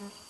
Mm-hmm.